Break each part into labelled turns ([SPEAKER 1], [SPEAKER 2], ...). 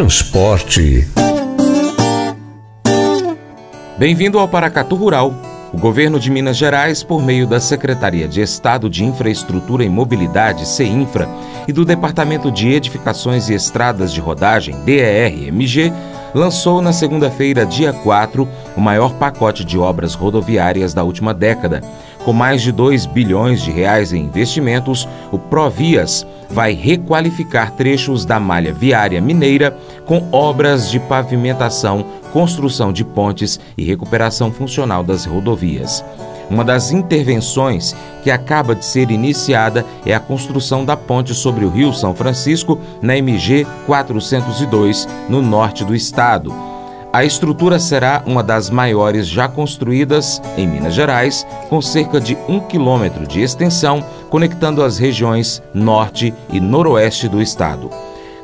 [SPEAKER 1] transporte.
[SPEAKER 2] Bem-vindo ao Paracatu Rural. O governo de Minas Gerais, por meio da Secretaria de Estado de Infraestrutura e Mobilidade, CEINFRA, e do Departamento de Edificações e Estradas de Rodagem, DERMG, lançou na segunda-feira, dia 4, o maior pacote de obras rodoviárias da última década. Com mais de 2 bilhões de reais em investimentos, o Provias vai requalificar trechos da malha viária mineira com obras de pavimentação, construção de pontes e recuperação funcional das rodovias. Uma das intervenções que acaba de ser iniciada é a construção da ponte sobre o Rio São Francisco na MG 402, no norte do estado. A estrutura será uma das maiores já construídas em Minas Gerais, com cerca de um quilômetro de extensão, conectando as regiões norte e noroeste do estado.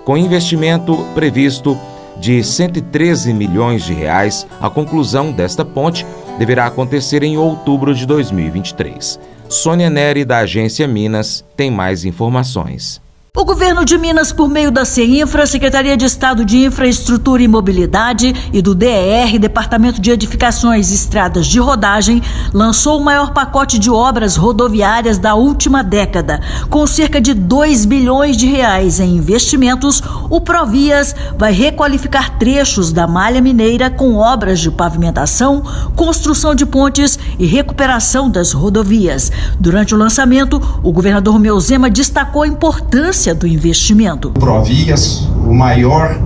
[SPEAKER 2] Com investimento previsto de 113 milhões de reais, a conclusão desta ponte deverá acontecer em outubro de 2023. Sônia Neri, da Agência Minas, tem mais informações.
[SPEAKER 3] O governo de Minas, por meio da CEINFRA, Secretaria de Estado de Infraestrutura e Mobilidade e do DER, Departamento de Edificações e Estradas de Rodagem, lançou o maior pacote de obras rodoviárias da última década. Com cerca de 2 bilhões de reais em investimentos, o Provias vai requalificar trechos da malha mineira com obras de pavimentação, construção de pontes e recuperação das rodovias. Durante o lançamento, o governador Romeu Zema destacou a importância do investimento.
[SPEAKER 4] Provias, o maior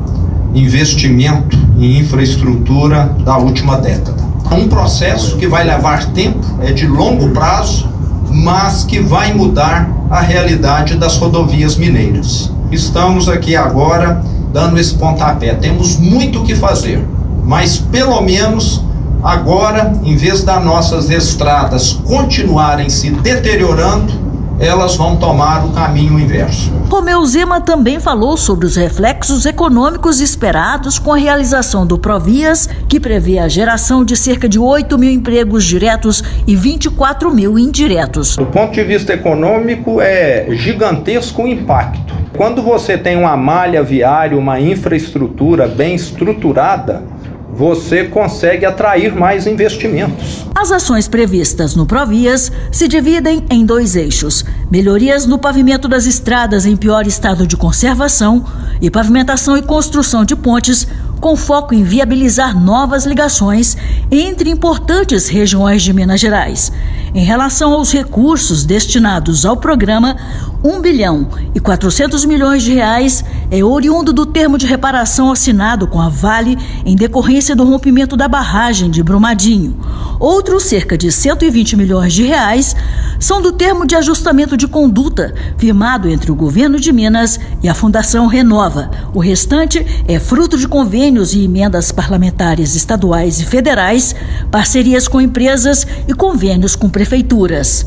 [SPEAKER 4] investimento em infraestrutura da última década. Um processo que vai levar tempo, é de longo prazo, mas que vai mudar a realidade das rodovias mineiras. Estamos aqui agora dando esse pontapé. Temos muito o que fazer, mas pelo menos agora, em vez das nossas estradas continuarem se deteriorando, elas vão tomar o caminho inverso.
[SPEAKER 3] Romeu Zema também falou sobre os reflexos econômicos esperados com a realização do Provias, que prevê a geração de cerca de 8 mil empregos diretos e 24 mil indiretos.
[SPEAKER 4] Do ponto de vista econômico, é gigantesco o impacto. Quando você tem uma malha viária, uma infraestrutura bem estruturada, você consegue atrair mais investimentos.
[SPEAKER 3] As ações previstas no Provias se dividem em dois eixos: melhorias no pavimento das estradas em pior estado de conservação e pavimentação e construção de pontes com foco em viabilizar novas ligações entre importantes regiões de Minas Gerais. Em relação aos recursos destinados ao programa, 1 bilhão e 400 milhões de reais é oriundo do termo de reparação assinado com a Vale em decorrência do rompimento da barragem de Brumadinho. Outros cerca de 120 milhões de reais são do termo de ajustamento de conduta firmado entre o governo de Minas e a Fundação Renova. O restante é fruto de convênios e emendas parlamentares estaduais e federais, parcerias com empresas e convênios com prefeituras.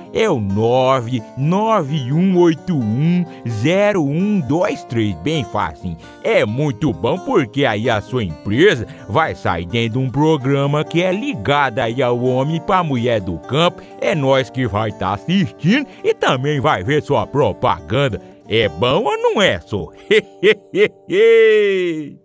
[SPEAKER 5] é o 991810123, bem fácil. É muito bom porque aí a sua empresa vai sair dentro de um programa que é ligado aí ao homem para mulher do campo. É nós que vai estar tá assistindo e também vai ver sua propaganda. É bom ou não é, só?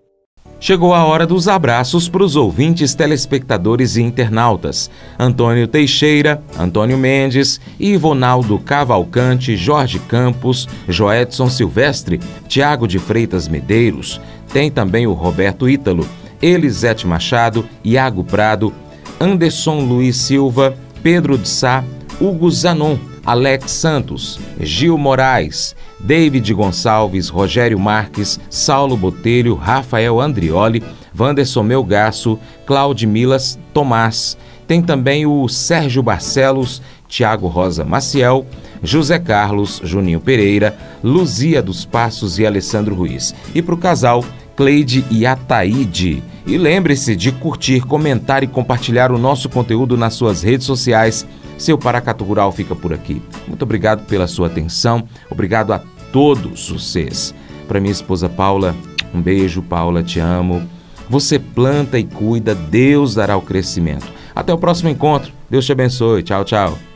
[SPEAKER 2] Chegou a hora dos abraços para os ouvintes, telespectadores e internautas. Antônio Teixeira, Antônio Mendes, Ivonaldo Cavalcante, Jorge Campos, Joedson Silvestre, Tiago de Freitas Medeiros. Tem também o Roberto Ítalo, Elisete Machado, Iago Prado, Anderson Luiz Silva, Pedro de Sá, Hugo Zanon, Alex Santos, Gil Moraes, David Gonçalves, Rogério Marques, Saulo Botelho, Rafael Andrioli, Wanderson Melgaço, Claudio Milas Tomás. Tem também o Sérgio Barcelos, Tiago Rosa Maciel, José Carlos, Juninho Pereira, Luzia dos Passos e Alessandro Ruiz. E para o casal, Cleide e Ataíde. E lembre-se de curtir, comentar e compartilhar o nosso conteúdo nas suas redes sociais. Seu Paracatu Rural fica por aqui. Muito obrigado pela sua atenção. Obrigado a todos vocês. Para minha esposa Paula, um beijo, Paula, te amo. Você planta e cuida, Deus dará o crescimento. Até o próximo encontro. Deus te abençoe. Tchau, tchau.